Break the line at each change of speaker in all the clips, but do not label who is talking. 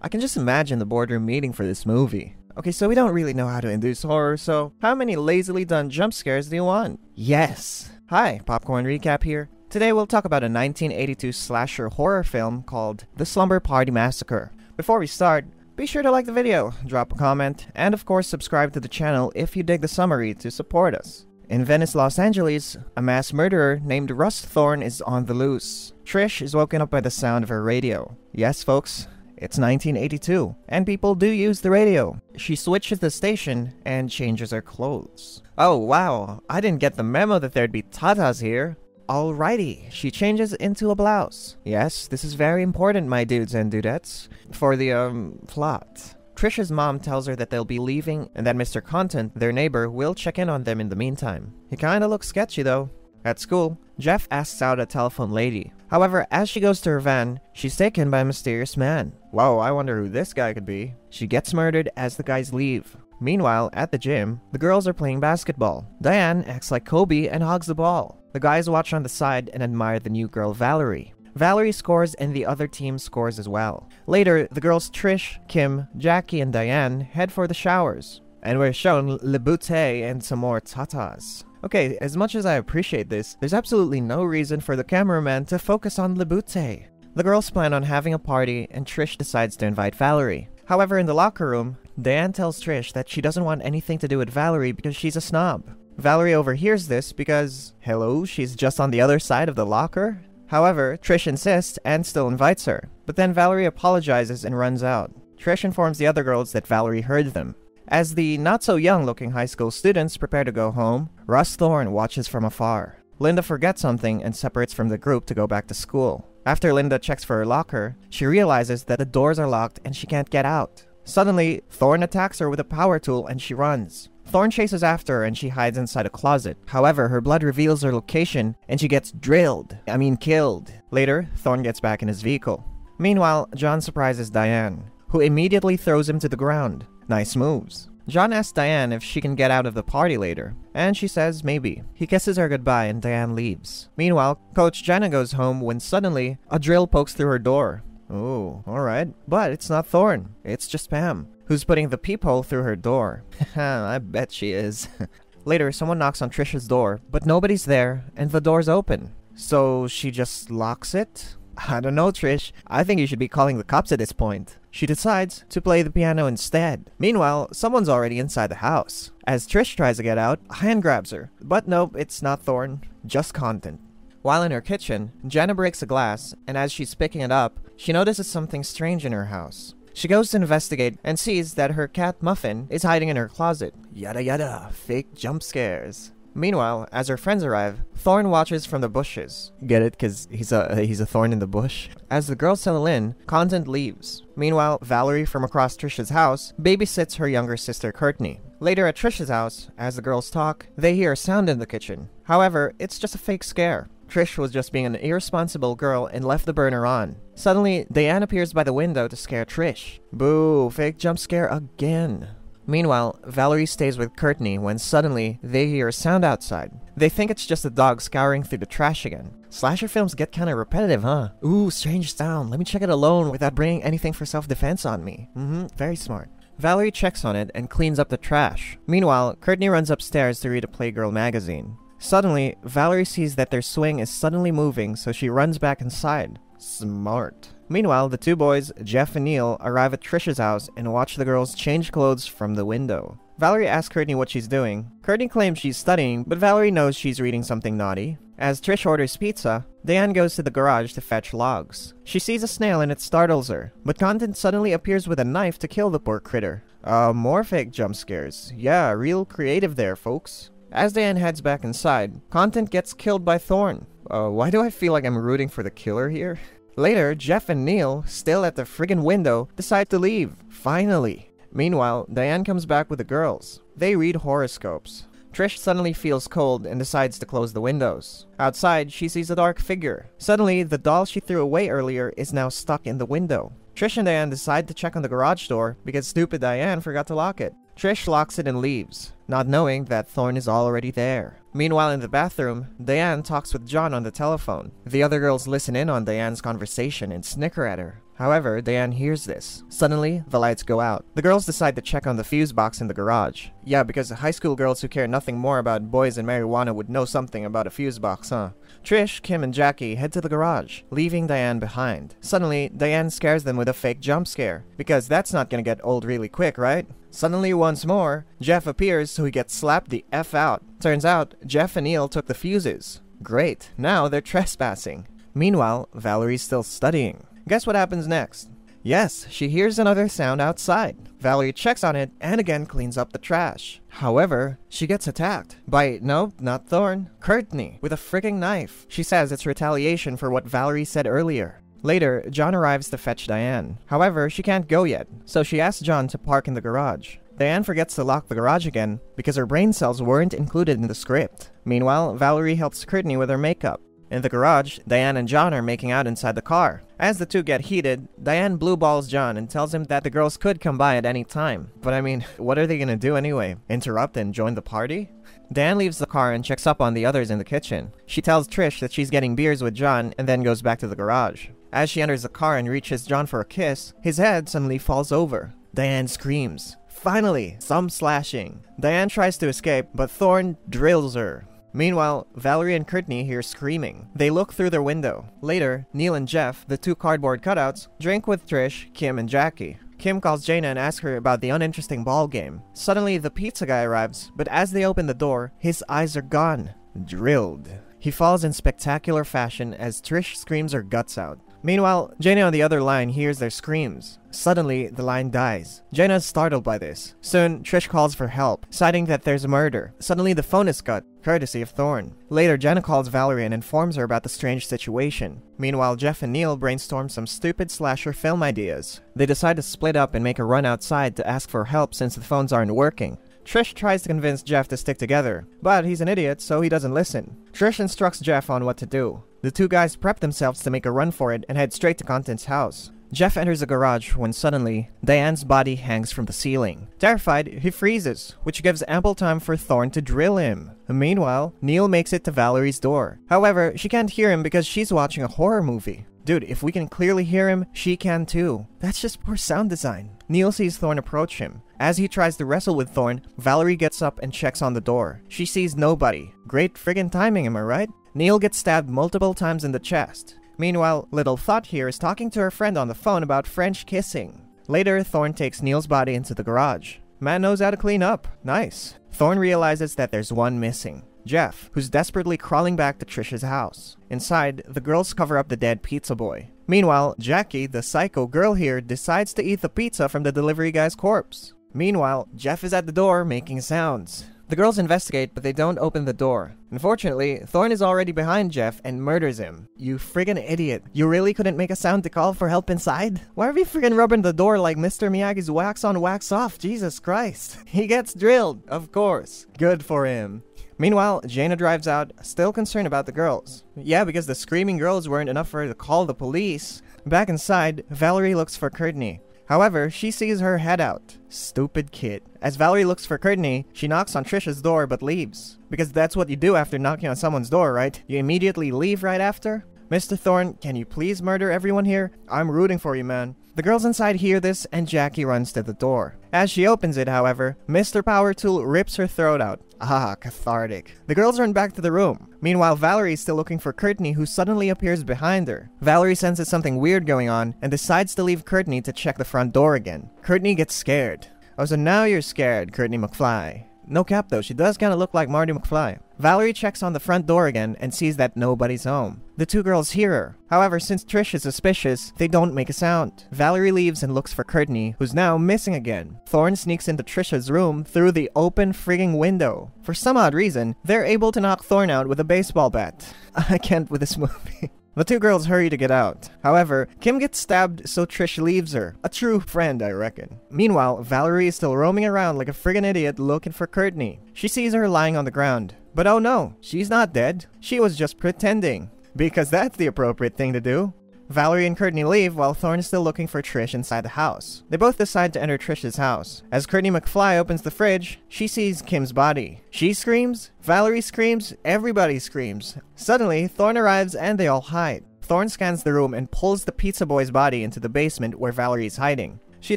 I can just imagine the boardroom meeting for this movie. Okay, so we don't really know how to induce horror, so how many lazily done jump scares do you want? Yes! Hi, Popcorn Recap here. Today we'll talk about a 1982 slasher horror film called The Slumber Party Massacre. Before we start, be sure to like the video, drop a comment, and of course subscribe to the channel if you dig the summary to support us. In Venice, Los Angeles, a mass murderer named Russ Thorn is on the loose. Trish is woken up by the sound of her radio. Yes, folks, it's 1982, and people do use the radio. She switches the station and changes her clothes. Oh wow, I didn't get the memo that there'd be tatas here. Alrighty, she changes into a blouse. Yes, this is very important, my dudes and dudettes, for the, um, plot. Trisha's mom tells her that they'll be leaving and that Mr. Contant, their neighbor, will check in on them in the meantime. He kinda looks sketchy though. At school, Jeff asks out a telephone lady. However, as she goes to her van, she's taken by a mysterious man. Whoa, I wonder who this guy could be. She gets murdered as the guys leave. Meanwhile, at the gym, the girls are playing basketball. Diane acts like Kobe and hogs the ball. The guys watch on the side and admire the new girl Valerie. Valerie scores and the other team scores as well. Later, the girls Trish, Kim, Jackie, and Diane head for the showers. And we're shown Le Boutte and some more tatas. Okay, as much as I appreciate this, there's absolutely no reason for the cameraman to focus on Libute. The girls plan on having a party, and Trish decides to invite Valerie. However, in the locker room, Diane tells Trish that she doesn't want anything to do with Valerie because she's a snob. Valerie overhears this because, hello, she's just on the other side of the locker? However, Trish insists and still invites her. But then Valerie apologizes and runs out. Trish informs the other girls that Valerie heard them. As the not so young looking high school students prepare to go home, Russ Thorn watches from afar. Linda forgets something and separates from the group to go back to school. After Linda checks for her locker, she realizes that the doors are locked and she can't get out. Suddenly, Thorn attacks her with a power tool and she runs. Thorn chases after her and she hides inside a closet. However, her blood reveals her location and she gets drilled. I mean, killed. Later, Thorn gets back in his vehicle. Meanwhile, John surprises Diane, who immediately throws him to the ground. Nice moves. John asks Diane if she can get out of the party later, and she says maybe. He kisses her goodbye and Diane leaves. Meanwhile, Coach Jenna goes home when suddenly a drill pokes through her door. Oh, alright. But it's not Thorn, it's just Pam, who's putting the peephole through her door. I bet she is. Later, someone knocks on Trisha's door, but nobody's there, and the door's open. So she just locks it? I don't know, Trish. I think you should be calling the cops at this point. She decides to play the piano instead. Meanwhile, someone's already inside the house. As Trish tries to get out, a hand grabs her. But nope, it's not Thorn, just Contant. While in her kitchen, Jenna breaks a glass, and as she's picking it up, she notices something strange in her house. She goes to investigate and sees that her cat Muffin is hiding in her closet. Yada yada, fake jump scares. Meanwhile, as her friends arrive, Thorn watches from the bushes. Get it? Cause he's a he's a thorn in the bush. As the girls settle in, Contant leaves. Meanwhile, Valerie from across Trisha's house babysits her younger sister Courtney. Later at Trisha's house, as the girls talk, they hear a sound in the kitchen. However, it's just a fake scare. Trish was just being an irresponsible girl and left the burner on. Suddenly, Diane appears by the window to scare Trish. Boo, fake jump scare again. Meanwhile, Valerie stays with Courtney when suddenly they hear a sound outside. They think it's just a dog scouring through the trash again. Slasher films get kinda repetitive, huh? Ooh, strange sound. Let me check it alone without bringing anything for self defense on me. Mm hmm, very smart. Valerie checks on it and cleans up the trash. Meanwhile, Courtney runs upstairs to read a Playgirl magazine. Suddenly, Valerie sees that their swing is suddenly moving, so she runs back inside. Smart. Meanwhile, the two boys, Jeff and Neil, arrive at Trisha's house and watch the girls change clothes from the window. Valerie asks Courtney what she's doing. Courtney claims she's studying, but Valerie knows she's reading something naughty. As Trish orders pizza, Diane goes to the garage to fetch logs. She sees a snail and it startles her, but Contant suddenly appears with a knife to kill the poor critter. Uh, more fake jump scares. Yeah, real creative there, folks. As Diane heads back inside, Contant gets killed by Thorn. Uh, why do I feel like I'm rooting for the killer here? Later, Jeff and Neil, still at the friggin' window, decide to leave. Finally. Meanwhile, Diane comes back with the girls. They read horoscopes. Trish suddenly feels cold and decides to close the windows. Outside, she sees a dark figure. Suddenly, the doll she threw away earlier is now stuck in the window. Trish and Diane decide to check on the garage door because stupid Diane forgot to lock it. Trish locks it and leaves, not knowing that Thorn is already there. Meanwhile, in the bathroom, Diane talks with John on the telephone. The other girls listen in on Diane's conversation and snicker at her. However, Diane hears this. Suddenly, the lights go out. The girls decide to check on the fuse box in the garage. Yeah, because high school girls who care nothing more about boys and marijuana would know something about a fuse box, huh? Trish, Kim, and Jackie head to the garage, leaving Diane behind. Suddenly, Diane scares them with a fake jump scare, because that's not gonna get old really quick, right? Suddenly, once more, Jeff appears so he gets slapped the F out. Turns out, Jeff and Neil took the fuses. Great, now they're trespassing. Meanwhile, Valerie's still studying. Guess what happens next? Yes, she hears another sound outside. Valerie checks on it and again cleans up the trash. However, she gets attacked by, no, not Thorn, Courtney, with a frigging knife. She says it's retaliation for what Valerie said earlier. Later, John arrives to fetch Diane. However, she can't go yet, so she asks John to park in the garage. Diane forgets to lock the garage again because her brain cells weren't included in the script. Meanwhile, Valerie helps Courtney with her makeup. In the garage, Diane and John are making out inside the car. As the two get heated, Diane blue balls John and tells him that the girls could come by at any time. But I mean, what are they gonna do anyway? Interrupt and join the party? Diane leaves the car and checks up on the others in the kitchen. She tells Trish that she's getting beers with John and then goes back to the garage. As she enters the car and reaches John for a kiss, his head suddenly falls over. Diane screams. Finally, some slashing. Diane tries to escape, but Thorn drills her. Meanwhile, Valerie and Courtney hear screaming. They look through their window. Later, Neil and Jeff, the two cardboard cutouts, drink with Trish, Kim, and Jackie. Kim calls Jana and asks her about the uninteresting ball game. Suddenly, the pizza guy arrives, but as they open the door, his eyes are gone. Drilled. He falls in spectacular fashion as Trish screams her guts out. Meanwhile, Jana on the other line hears their screams. Suddenly, the line dies. Jana is startled by this. Soon, Trish calls for help, citing that there's a murder. Suddenly, the phone is cut, courtesy of Thorn. Later, Jana calls Valerie and informs her about the strange situation. Meanwhile, Jeff and Neil brainstorm some stupid slasher film ideas. They decide to split up and make a run outside to ask for help since the phones aren't working. Trish tries to convince Jeff to stick together, but he's an idiot, so he doesn't listen. Trish instructs Jeff on what to do. The two guys prep themselves to make a run for it and head straight to Contant's house. Jeff enters the garage when suddenly, Diane's body hangs from the ceiling. Terrified, he freezes, which gives ample time for Thorn to drill him. Meanwhile, Neil makes it to Valerie's door. However, she can't hear him because she's watching a horror movie. Dude, if we can clearly hear him, she can too. That's just poor sound design. Neil sees Thorn approach him. As he tries to wrestle with Thorn, Valerie gets up and checks on the door. She sees nobody. Great friggin' timing, am I right? Neil gets stabbed multiple times in the chest. Meanwhile, Little Thought here is talking to her friend on the phone about French kissing. Later, Thorn takes Neil's body into the garage. Man knows how to clean up. Nice. Thorn realizes that there's one missing. Jeff, who's desperately crawling back to Trisha's house. Inside, the girls cover up the dead pizza boy. Meanwhile, Jackie, the psycho girl here, decides to eat the pizza from the delivery guy's corpse. Meanwhile, Jeff is at the door making sounds. The girls investigate, but they don't open the door. Unfortunately, Thorn is already behind Jeff and murders him. You friggin' idiot. You really couldn't make a sound to call for help inside? Why are we friggin' rubbing the door like Mr. Miyagi's wax on, wax off? Jesus Christ. He gets drilled, of course. Good for him. Meanwhile, Jana drives out, still concerned about the girls. Yeah, because the screaming girls weren't enough for her to call the police. Back inside, Valerie looks for Courtney. However, she sees her head out. Stupid kid. As Valerie looks for Courtney, she knocks on Trisha's door but leaves. Because that's what you do after knocking on someone's door, right? You immediately leave right after? Mr. Thorn, can you please murder everyone here? I'm rooting for you, man. The girls inside hear this, and Jackie runs to the door. As she opens it, however, Mr. Power Tool rips her throat out. Ah, cathartic. The girls run back to the room. Meanwhile, Valerie is still looking for Courtney, who suddenly appears behind her. Valerie senses something weird going on and decides to leave Courtney to check the front door again. Courtney gets scared. Oh, so now you're scared, Courtney McFly. No cap though, she does kinda look like Marty McFly. Valerie checks on the front door again and sees that nobody's home. The two girls hear her. However, since Trish is suspicious, they don't make a sound. Valerie leaves and looks for Courtney, who's now missing again. Thorn sneaks into Trisha's room through the open frigging window. For some odd reason, they're able to knock Thorn out with a baseball bat. I can't with this movie. The two girls hurry to get out. However, Kim gets stabbed, so Trish leaves her. A true friend, I reckon. Meanwhile, Valerie is still roaming around like a friggin' idiot looking for Courtney. She sees her lying on the ground. But oh no, she's not dead. She was just pretending. Because that's the appropriate thing to do. Valerie and Courtney leave while Thorn is still looking for Trish inside the house. They both decide to enter Trish's house. As Courtney McFly opens the fridge, she sees Kim's body. She screams, Valerie screams, everybody screams. Suddenly, Thorn arrives and they all hide. Thorn scans the room and pulls the pizza boy's body into the basement where Valerie is hiding. She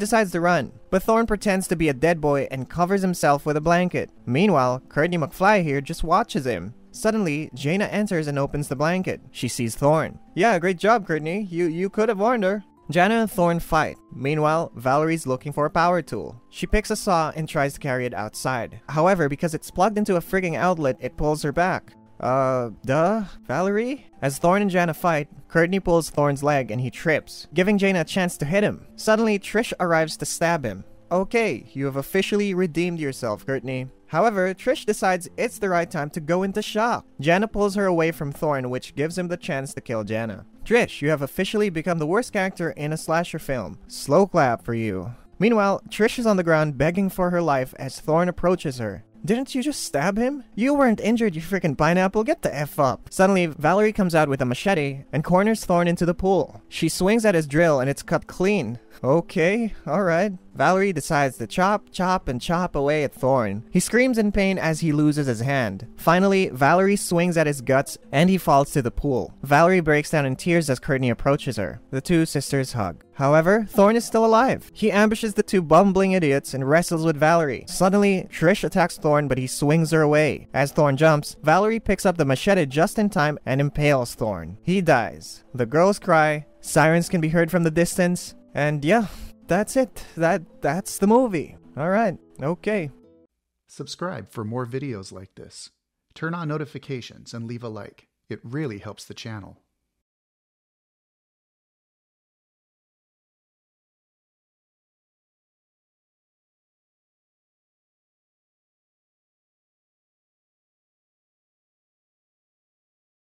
decides to run, but Thorn pretends to be a dead boy and covers himself with a blanket. Meanwhile, Courtney McFly here just watches him. Suddenly, Jana enters and opens the blanket. She sees Thorn. Yeah, great job, Courtney. You you could have warned her. Jana and Thorn fight. Meanwhile, Valerie's looking for a power tool. She picks a saw and tries to carry it outside. However, because it's plugged into a frigging outlet, it pulls her back. Uh, duh? Valerie? As Thorn and Jana fight, Courtney pulls Thorn's leg and he trips, giving Jana a chance to hit him. Suddenly, Trish arrives to stab him. Okay, you have officially redeemed yourself, Courtney. However, Trish decides it's the right time to go into shock. Jana pulls her away from Thorn, which gives him the chance to kill Jana. Trish, you have officially become the worst character in a slasher film. Slow clap for you. Meanwhile, Trish is on the ground begging for her life as Thorn approaches her. Didn't you just stab him? You weren't injured, you freaking pineapple. Get the F up. Suddenly, Valerie comes out with a machete and corners Thorn into the pool. She swings at his drill and it's cut clean. Okay, alright. Valerie decides to chop, chop, and chop away at Thorn. He screams in pain as he loses his hand. Finally, Valerie swings at his guts and he falls to the pool. Valerie breaks down in tears as Courtney approaches her. The two sisters hug. However, Thorn is still alive. He ambushes the two bumbling idiots and wrestles with Valerie. Suddenly, Trish attacks Thorn but he swings her away. As Thorn jumps, Valerie picks up the machete just in time and impales Thorn. He dies. The girls cry. Sirens can be heard from the distance. And yeah, that's it. That that's the movie. All right. Okay.
Subscribe for more videos like this. Turn on notifications and leave a like. It really helps the channel.